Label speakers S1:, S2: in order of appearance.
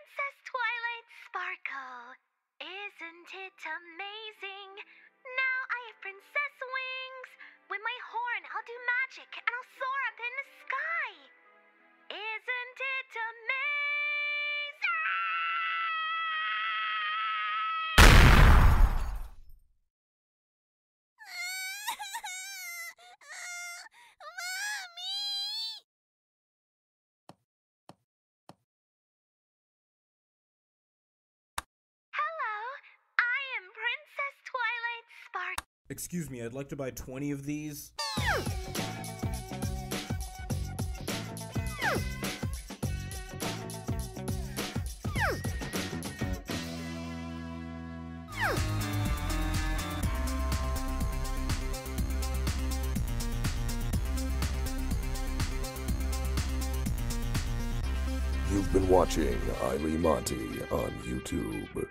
S1: Princess Twilight Sparkle. Isn't it amazing? Now I have princess wings. With my horn, I'll do magic and I'll soar up in the sky.
S2: Excuse me, I'd like to buy 20 of these.
S3: You've been watching Eile Monty on YouTube.